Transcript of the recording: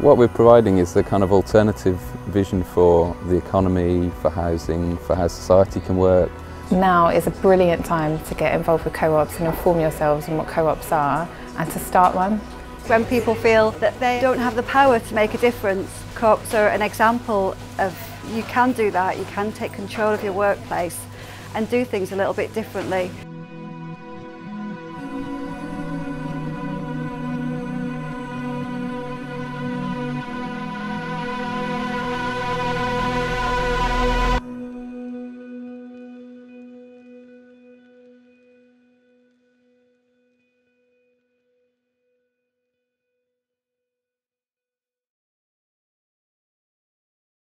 what we're providing is the kind of alternative vision for the economy, for housing, for how society can work. Now is a brilliant time to get involved with co-ops and inform yourselves on what co-ops are and to start one. When people feel that they don't have the power to make a difference, co-ops are an example of you can do that, you can take control of your workplace and do things a little bit differently.